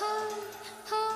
home, home.